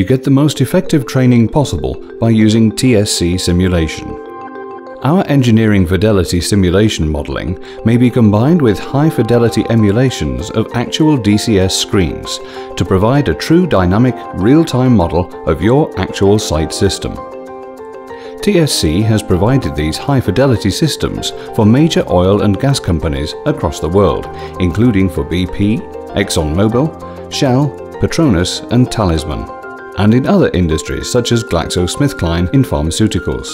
You get the most effective training possible by using TSC simulation. Our engineering fidelity simulation modeling may be combined with high fidelity emulations of actual DCS screens to provide a true dynamic real-time model of your actual site system. TSC has provided these high-fidelity systems for major oil and gas companies across the world, including for BP, ExxonMobil, Shell, Petronas and Talisman, and in other industries such as GlaxoSmithKline in pharmaceuticals,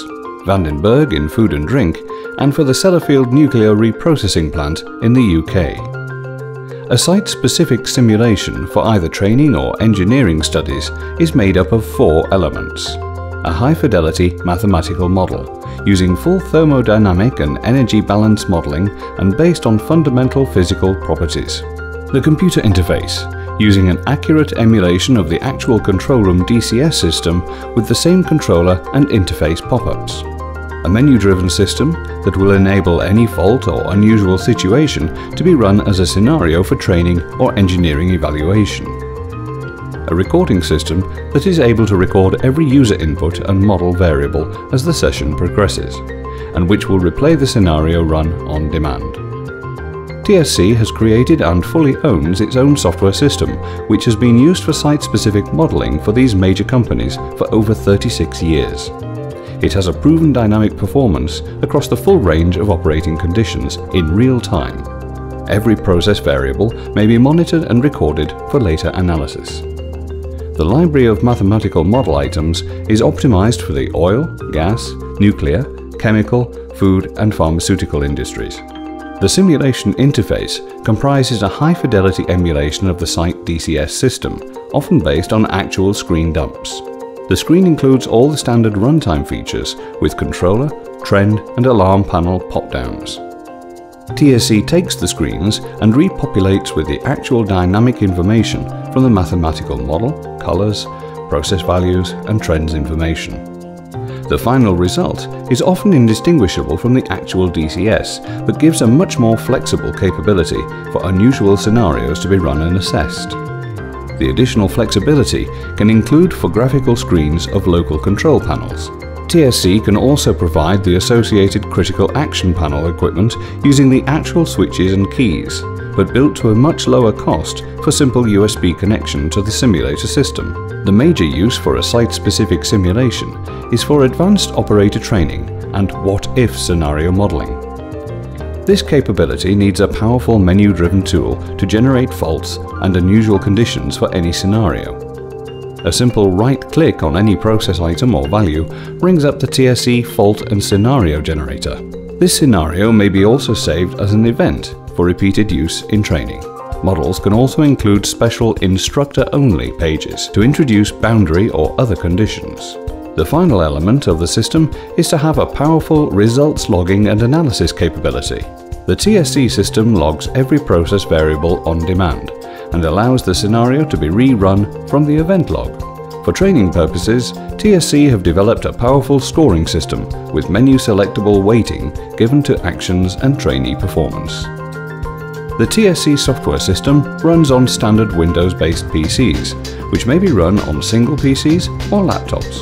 Van den Bergh in food and drink, and for the Sellafield nuclear reprocessing plant in the UK. A site-specific simulation for either training or engineering studies is made up of four elements a high-fidelity mathematical model, using full thermodynamic and energy balance modeling and based on fundamental physical properties. The computer interface, using an accurate emulation of the actual control room DCS system with the same controller and interface pop-ups. A menu-driven system that will enable any fault or unusual situation to be run as a scenario for training or engineering evaluation a recording system that is able to record every user input and model variable as the session progresses, and which will replay the scenario run on demand. TSC has created and fully owns its own software system, which has been used for site-specific modeling for these major companies for over 36 years. It has a proven dynamic performance across the full range of operating conditions in real time. Every process variable may be monitored and recorded for later analysis. The library of mathematical model items is optimized for the oil, gas, nuclear, chemical, food and pharmaceutical industries. The simulation interface comprises a high-fidelity emulation of the site DCS system, often based on actual screen dumps. The screen includes all the standard runtime features with controller, trend and alarm panel pop-downs. TSC takes the screens and repopulates with the actual dynamic information from the mathematical model, colors, process values and trends information. The final result is often indistinguishable from the actual DCS, but gives a much more flexible capability for unusual scenarios to be run and assessed. The additional flexibility can include for graphical screens of local control panels, TSC can also provide the associated critical action panel equipment using the actual switches and keys, but built to a much lower cost for simple USB connection to the simulator system. The major use for a site-specific simulation is for advanced operator training and what-if scenario modeling. This capability needs a powerful menu-driven tool to generate faults and unusual conditions for any scenario. A simple right-click on any process item or value brings up the TSC fault and scenario generator. This scenario may be also saved as an event for repeated use in training. Models can also include special instructor-only pages to introduce boundary or other conditions. The final element of the system is to have a powerful results logging and analysis capability. The TSC system logs every process variable on demand, and allows the scenario to be rerun from the event log. For training purposes, TSC have developed a powerful scoring system with menu selectable weighting given to actions and trainee performance. The TSC software system runs on standard Windows-based PCs, which may be run on single PCs or laptops.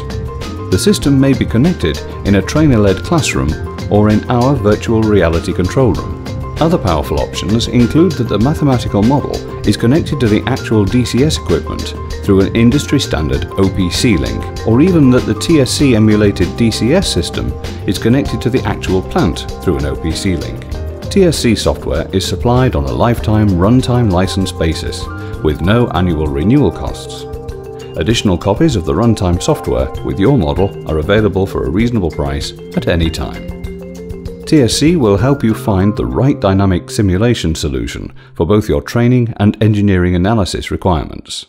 The system may be connected in a trainer-led classroom or in our virtual reality control room. Other powerful options include that the mathematical model is connected to the actual DCS equipment through an industry standard OPC link, or even that the TSC emulated DCS system is connected to the actual plant through an OPC link. TSC software is supplied on a lifetime runtime license basis, with no annual renewal costs. Additional copies of the runtime software with your model are available for a reasonable price at any time. TSC will help you find the right dynamic simulation solution for both your training and engineering analysis requirements.